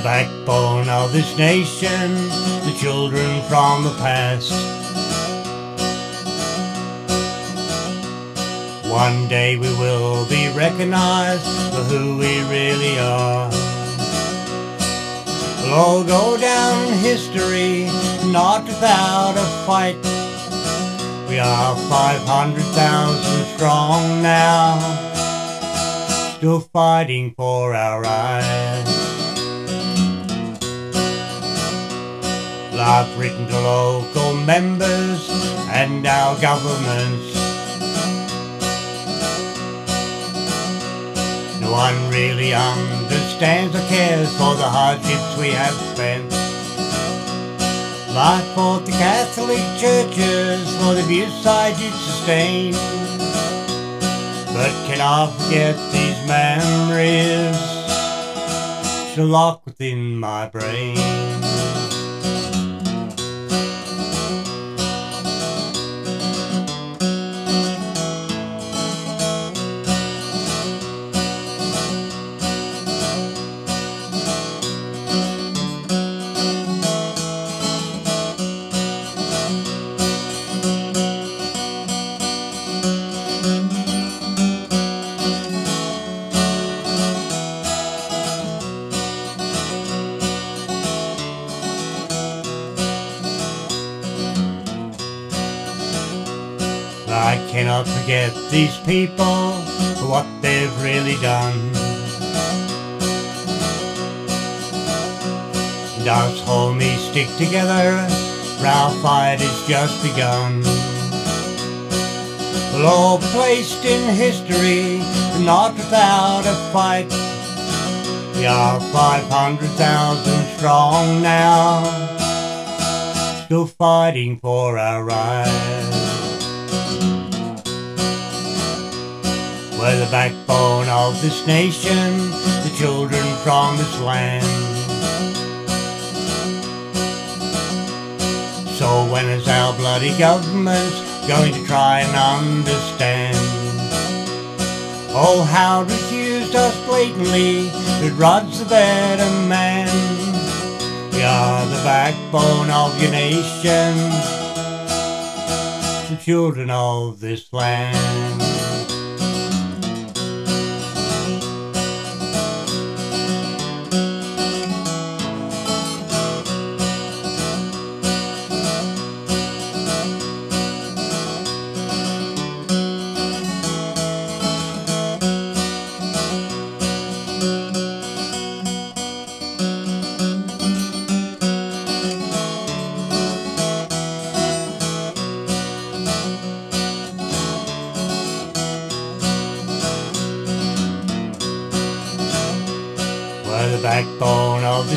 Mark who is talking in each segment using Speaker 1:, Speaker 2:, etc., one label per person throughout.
Speaker 1: backbone of this nation, the children from the past. One day we will be recognized for who we really are. We'll all go down in history, not without a fight. We are 500,000 strong now, still fighting for our rights. I've written to local members and our governments. No one really understands or cares for the hardships we have spent. I fought the Catholic churches for the abuse I did sustain. But can I forget these memories still locked within my brain? I cannot forget these people for what they've really done. Us homies stick together, our fight has just begun. All placed in history, not without a fight. We are 500,000 strong now, still fighting for our rights. We're the backbone of this nation, the children from this land. So when is our bloody government going to try and understand? Oh, how refused us blatantly, that Rudd's the better man. We are the backbone of your nation, the children of this land.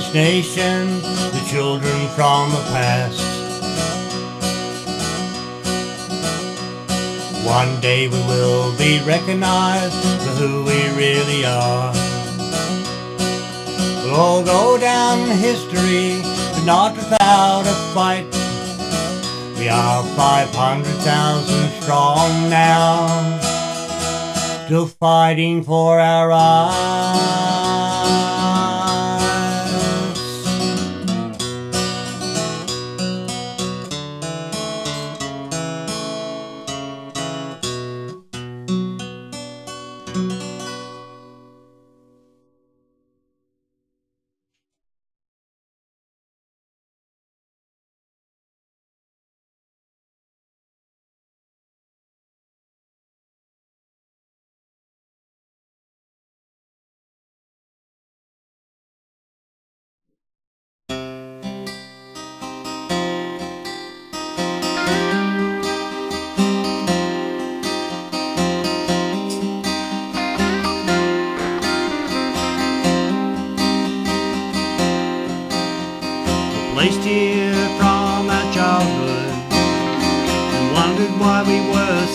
Speaker 1: This nation, the children from the past. One day we will be recognized for who we really are. We'll all go down in history, but not without a fight. We are 500,000 strong now, still fighting for our rights.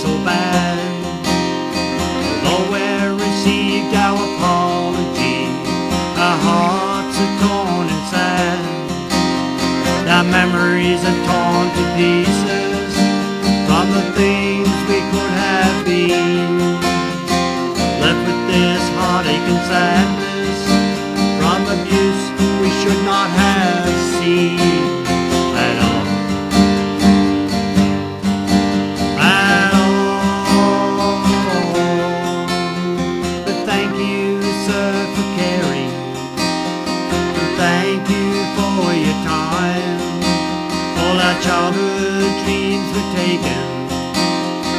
Speaker 2: So bad. Although we received our apology, our hearts are torn and sad. Our memories are torn to pieces from the things we could have been. Left with this heartache and sadness from abuse we should not. have at taken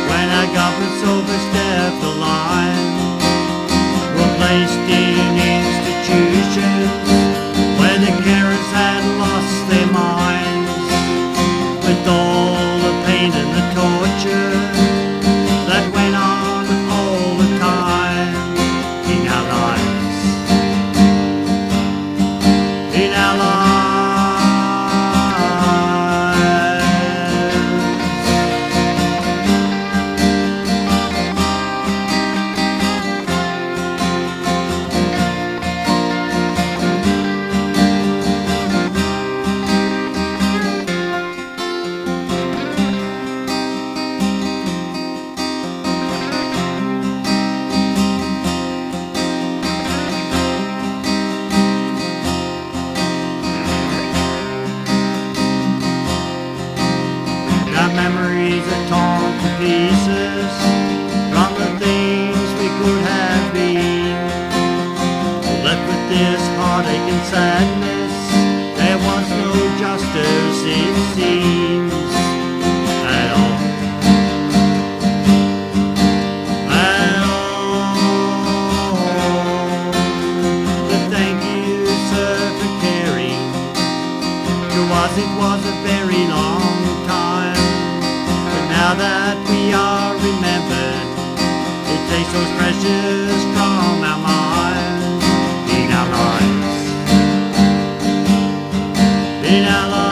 Speaker 2: when our governments overstepped the line. Were placed in institutions pieces from the things we could have been. Left with this heartache and sadness, there was no justice, it seems, at all. At all. But thank you, sir, for caring. To it was a very long that we are remembered. It takes those precious from our minds In our lives. In our lives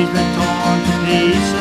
Speaker 2: she's been to pieces.